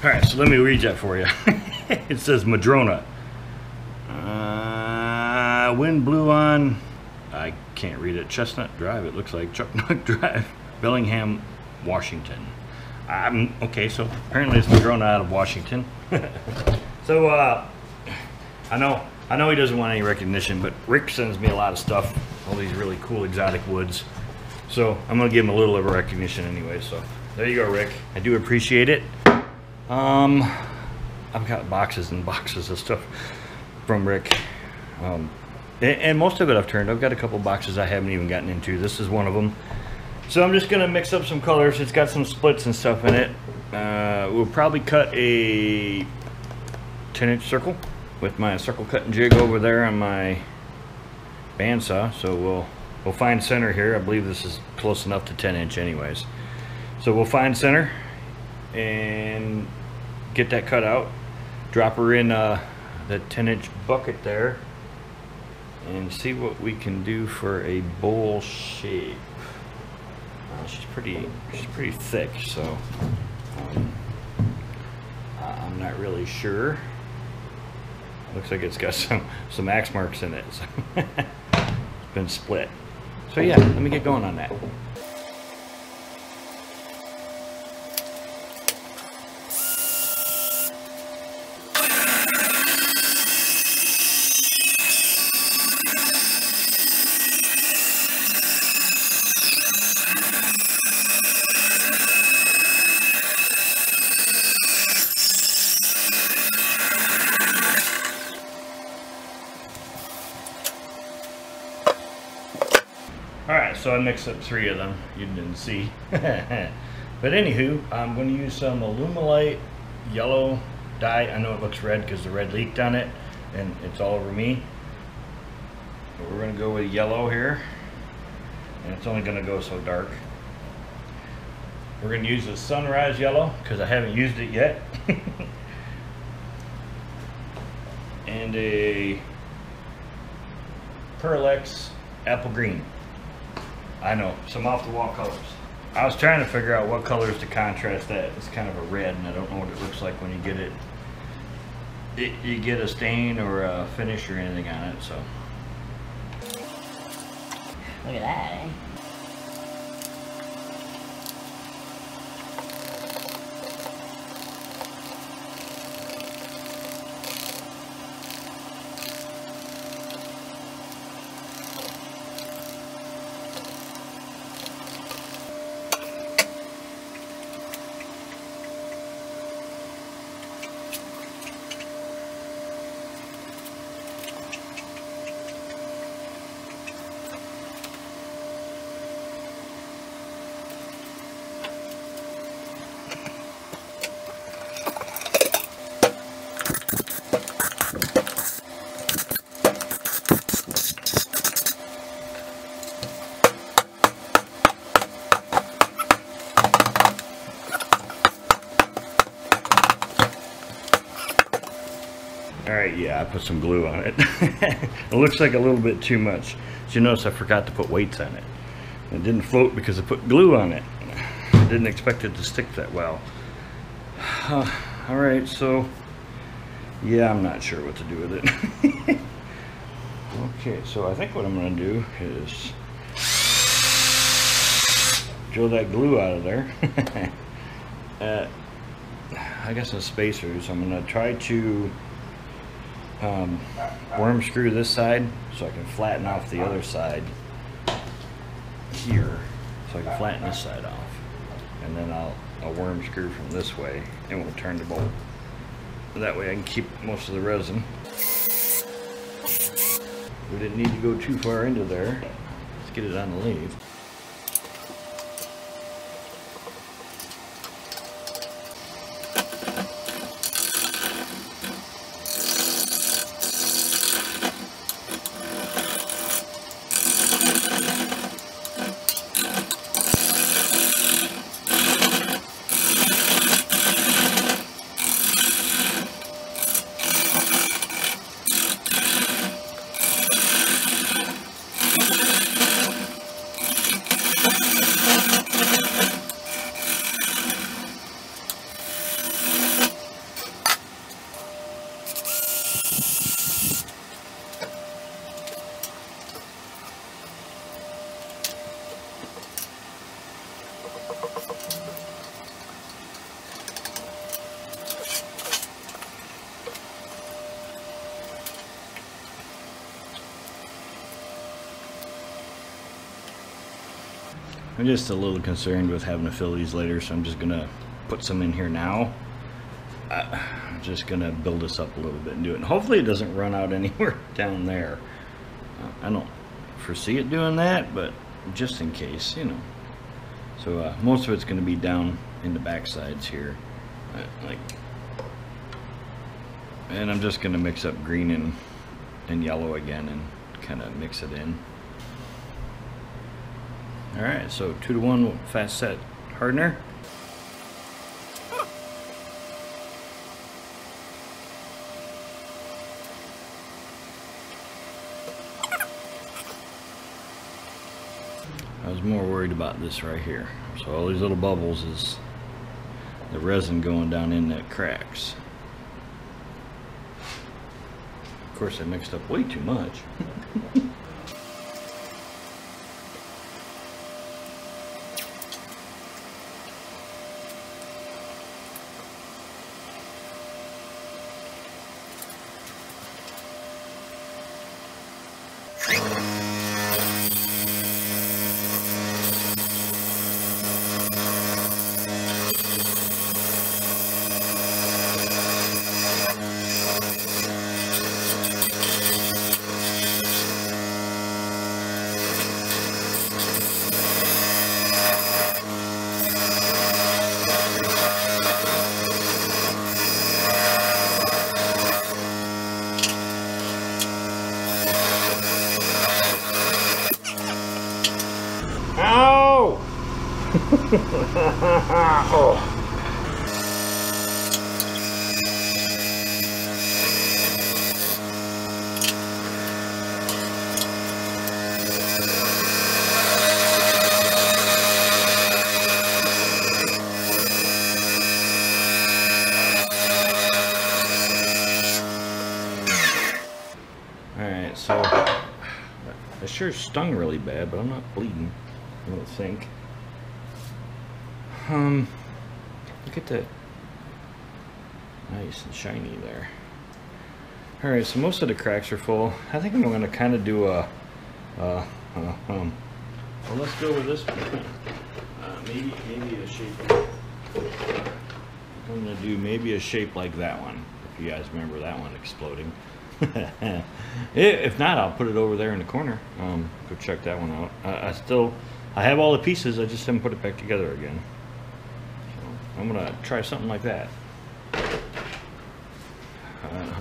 All right, so let me read that for you. it says Madrona. Uh, wind blew on, I can't read it, Chestnut Drive, it looks like Chucknut Drive, Bellingham, Washington. Okay, so apparently it's Madrona out of Washington. so, uh, I know, I know he doesn't want any recognition, but Rick sends me a lot of stuff, all these really cool exotic woods. So I'm gonna give him a little of a recognition anyway, so there you go, Rick. I do appreciate it. Um, I've got boxes and boxes of stuff from Rick. Um, and, and, most of it I've turned. I've got a couple boxes I haven't even gotten into. This is one of them. So I'm just going to mix up some colors. It's got some splits and stuff in it. Uh, we'll probably cut a 10 inch circle with my circle cutting jig over there on my bandsaw. So we'll, we'll find center here. I believe this is close enough to 10 inch anyways. So we'll find center and get that cut out. Drop her in uh, the 10 inch bucket there and see what we can do for a bowl shape. Uh, she's pretty, she's pretty thick, so um, I'm not really sure. Looks like it's got some some axe marks in it. So it's been split. So yeah, let me get going on that. So I mixed up three of them. You didn't see. but anywho, I'm going to use some Alumilite yellow dye. I know it looks red because the red leaked on it and it's all over me. But we're going to go with yellow here. And it's only going to go so dark. We're going to use the sunrise yellow because I haven't used it yet. and a Pearl-Ex apple green. I know, some off the wall colors. I was trying to figure out what colors to contrast that. It's kind of a red and I don't know what it looks like when you get it. it you get a stain or a finish or anything on it, so. Look at that, eh? Yeah, I put some glue on it. it looks like a little bit too much. So you notice I forgot to put weights on it. It didn't float because I put glue on it. I didn't expect it to stick that well. Uh, all right, so yeah, I'm not sure what to do with it. okay, so I think what I'm gonna do is drill that glue out of there. uh, I got some spacers. I'm gonna try to um, worm screw this side so I can flatten off the other side here. So I can flatten this side off. And then I'll, worm screw from this way and we'll turn the bolt. That way I can keep most of the resin. We didn't need to go too far into there. Let's get it on the lathe I'm just a little concerned with having to fill these later, so I'm just gonna put some in here now. I'm just gonna build this up a little bit and do it. And hopefully it doesn't run out anywhere down there. I don't foresee it doing that, but just in case, you know. So uh, most of it's gonna be down in the back sides here. Uh, like, and I'm just gonna mix up green and, and yellow again and kind of mix it in. All right, so two to one fast set hardener. I was more worried about this right here. So all these little bubbles is the resin going down in that cracks. Of course, I mixed up way too much. Ow! oh. Alright, so it sure stung really bad, but I'm not bleeding. I don't think. Um, look at that. Nice and shiny there. Alright, so most of the cracks are full. I think I'm going to kind of do a, uh, uh, um, well, let's go with this one. Uh, maybe, maybe a shape. I'm going to do maybe a shape like that one. If you guys remember that one exploding. if not, I'll put it over there in the corner. Um, go check that one out. I, I still, I have all the pieces. I just haven't put it back together again. So I'm gonna try something like that. Uh,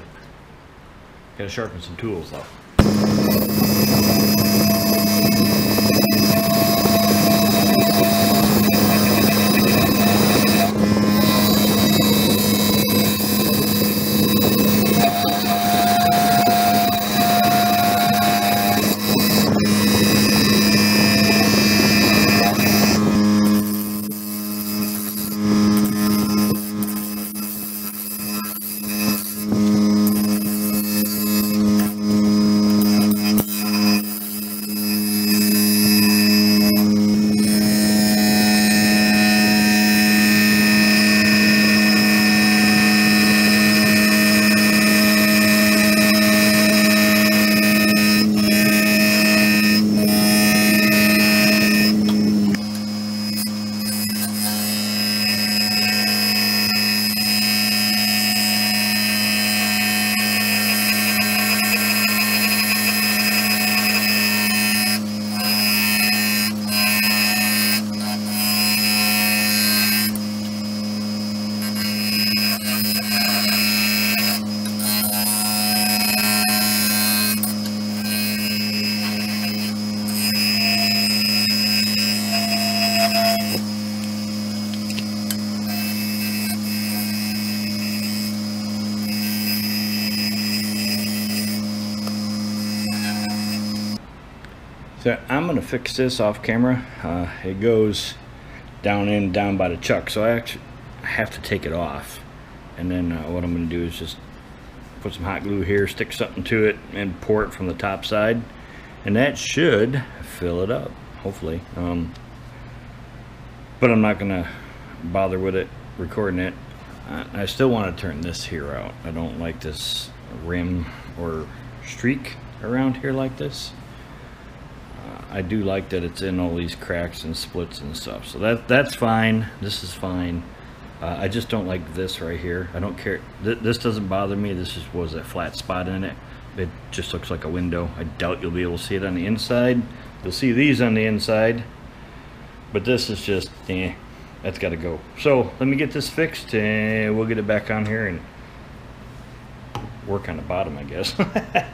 gotta sharpen some tools though. So I'm gonna fix this off camera. Uh, it goes down in down by the chuck, so I actually have to take it off. And then uh, what I'm gonna do is just put some hot glue here, stick something to it, and pour it from the top side, and that should fill it up, hopefully. Um, but I'm not gonna bother with it, recording it. I still want to turn this here out. I don't like this rim or streak around here like this. I do like that it's in all these cracks and splits and stuff. So that that's fine. This is fine. Uh, I just don't like this right here. I don't care. Th this doesn't bother me. This was a flat spot in it. It just looks like a window. I doubt you'll be able to see it on the inside. You'll see these on the inside. But this is just, eh, that's got to go. So let me get this fixed and we'll get it back on here and work on the bottom, I guess.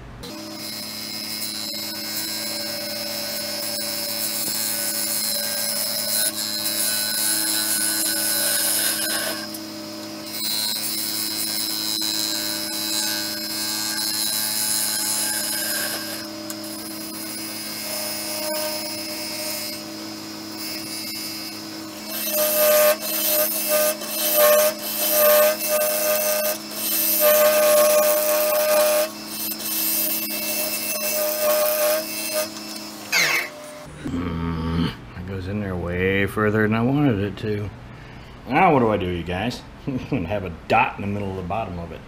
It goes in there way further than I wanted it to. Now what do I do, you guys? I'm gonna have a dot in the middle of the bottom of it.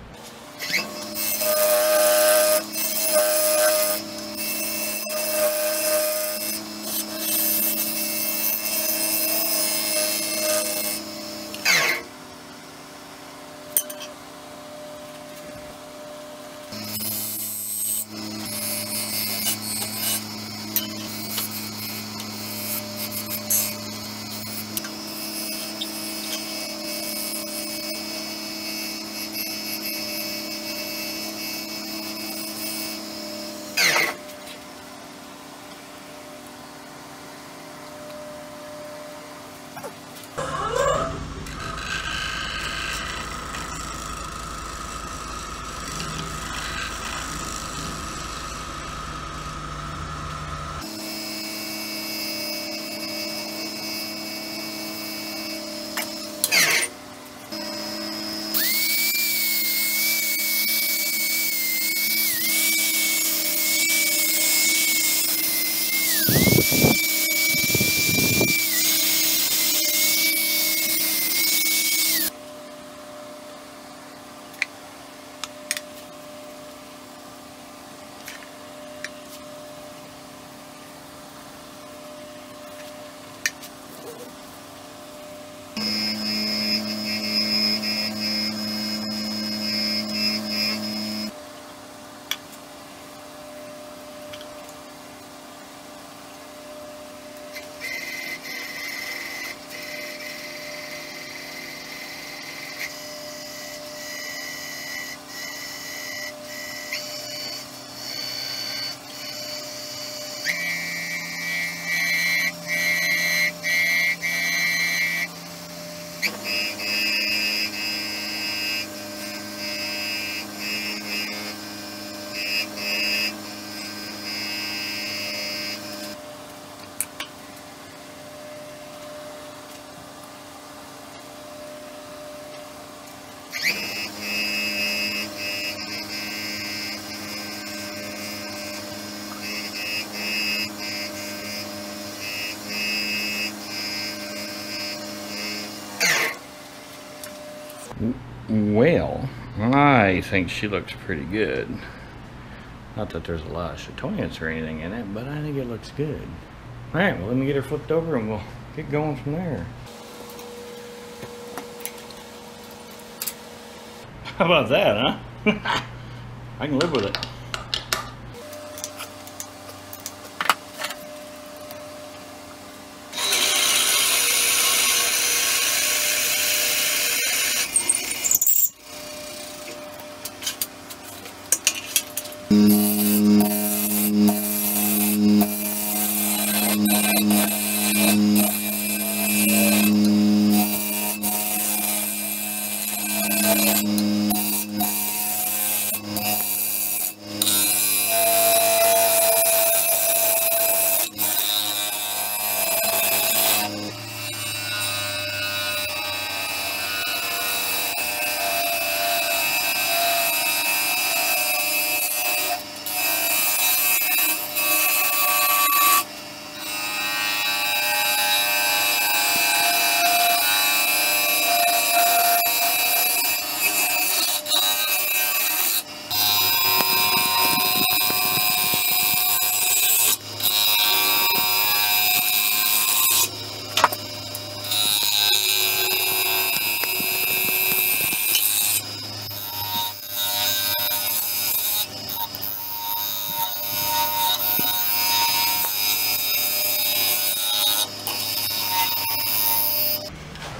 Think she looks pretty good. Not that there's a lot of chatoyance or anything in it, but I think it looks good. All right, well, let me get her flipped over and we'll get going from there. How about that, huh? I can live with it.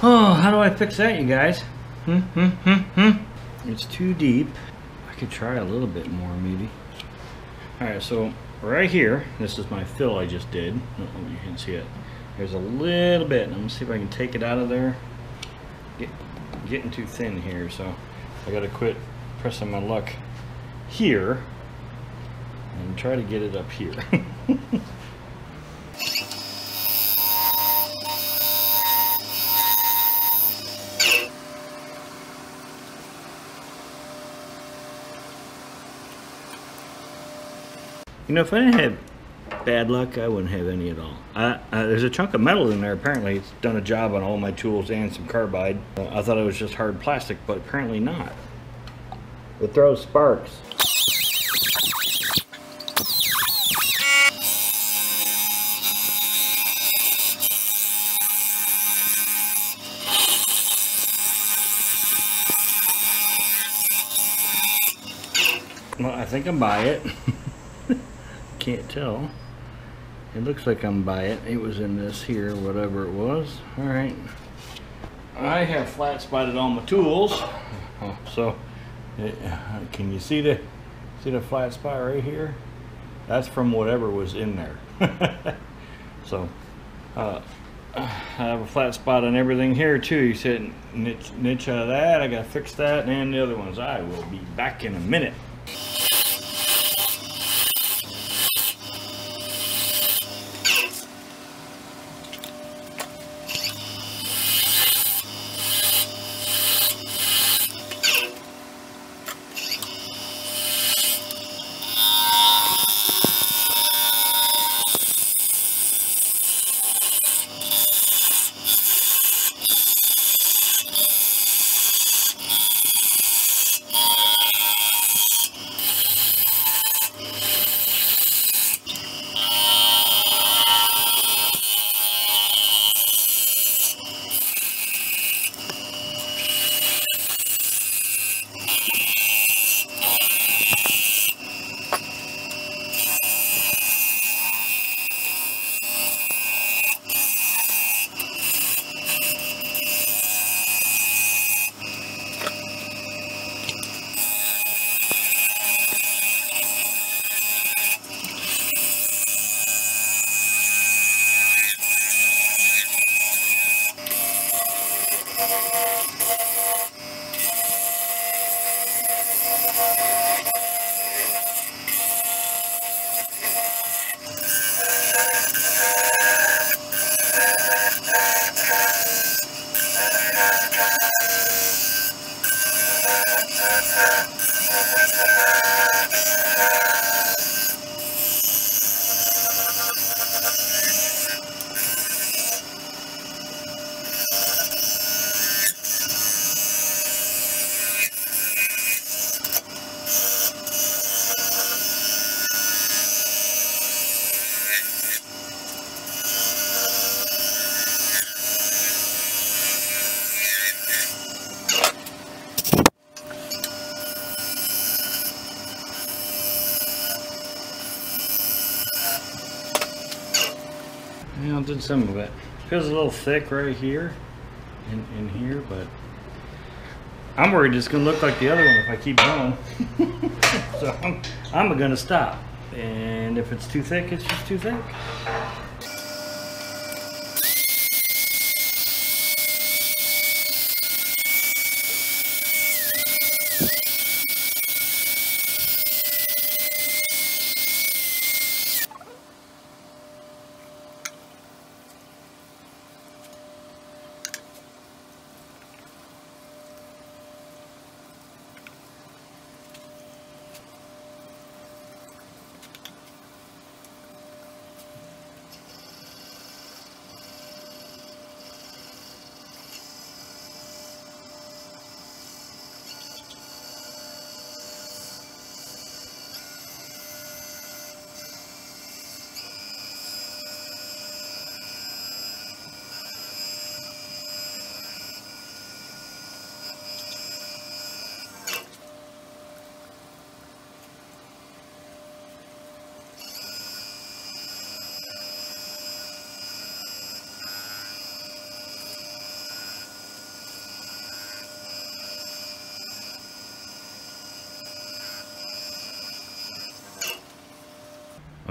How do I fix that, you guys? Hmm, hmm, hmm, hmm. It's too deep. I could try a little bit more, maybe. All right, so right here, this is my fill I just did. Oh, you can see it. There's a little bit. I'm gonna see if I can take it out of there. Get, getting too thin here, so I gotta quit pressing my luck here and try to get it up here. You know, if I didn't have bad luck, I wouldn't have any at all. Uh, there's a chunk of metal in there. Apparently, it's done a job on all my tools and some carbide. Uh, I thought it was just hard plastic, but apparently not. It throws sparks. Well, I think I'm by it. Can't tell. It looks like I'm by it. It was in this here, whatever it was. All right. I have flat spotted all my tools. So, it, can you see the see the flat spot right here? That's from whatever was in there. so, uh, I have a flat spot on everything here too. You said niche, niche out of that. I gotta fix that and the other ones. I will be back in a minute. Some of it. Feels a little thick right here and in here, but I'm worried it's gonna look like the other one if I keep going. so I'm, I'm gonna stop. And if it's too thick, it's just too thick.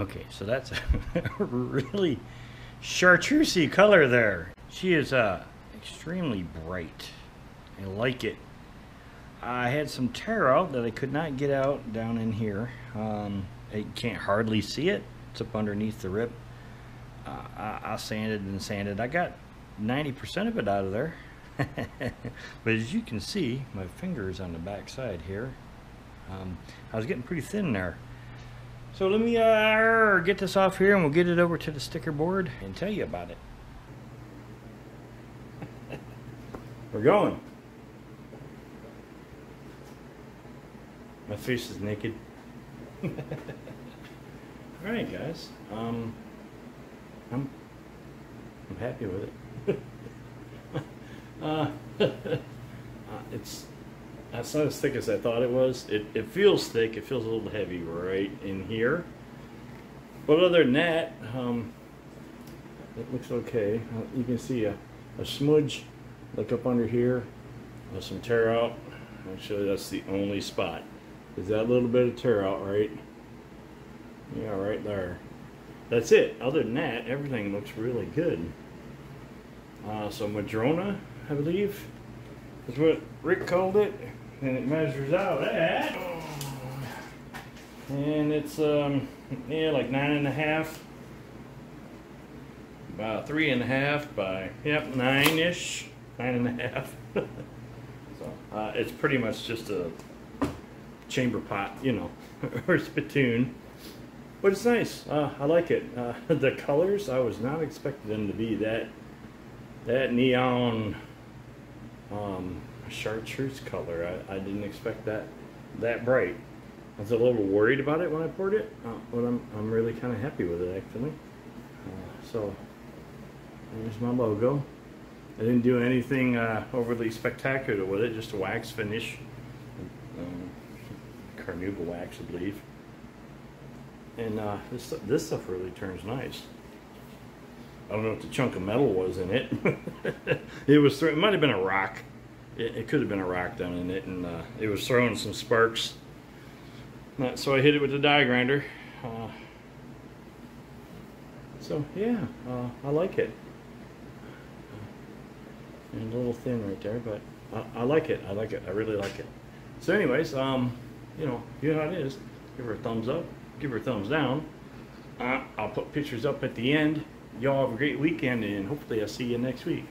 Okay, so that's a really chartreusey color there. She is uh, extremely bright. I like it. I had some tear out that I could not get out down in here. Um, I can't hardly see it. It's up underneath the rip. Uh, I, I sanded and sanded. I got 90% of it out of there. but as you can see, my fingers on the back side here, um, I was getting pretty thin there. So let me uh, get this off here and we'll get it over to the sticker board and tell you about it. We're going. My face is naked. All right, guys. Um, I'm I'm happy with it. uh, uh, it's it's not as thick as I thought it was. It it feels thick. It feels a little heavy right in here. But other than that, um, it looks okay. Uh, you can see a, a smudge like up under here. There's some tear out. Actually, that's the only spot. Is that little bit of tear out, right? Yeah, right there. That's it. Other than that, everything looks really good. Uh, so Madrona, I believe, is what Rick called it, and it measures out at, and it's um, yeah, like nine and a half, about three and a half by yep nine ish, nine and a half. so uh, it's pretty much just a chamber pot, you know, or spittoon. But it's nice. Uh, I like it. Uh, the colors, I was not expecting them to be that that neon um, chartreuse color. I, I didn't expect that that bright. I was a little worried about it when I poured it, uh, but I'm, I'm really kind of happy with it actually. Uh, so there's my logo. I didn't do anything uh, overly spectacular with it, just a wax finish. Um, carnauba wax, I believe. And uh, this this stuff really turns nice. I don't know what the chunk of metal was in it. it was it might have been a rock. It, it, could have been a rock down in it, and uh, it was throwing some sparks. Uh, so I hit it with the die grinder. Uh, so yeah, uh, I like it. And a little thin right there, but I, I like it. I like it. I really like it. So anyways, um, you know, you know how it is. Give her a thumbs up. Give her a thumbs down. Uh, I'll put pictures up at the end. Y'all have a great weekend, and hopefully I'll see you next week.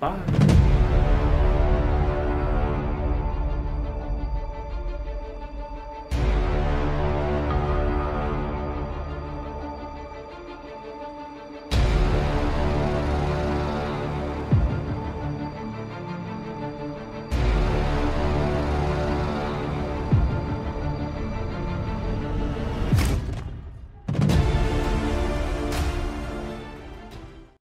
Bye-bye.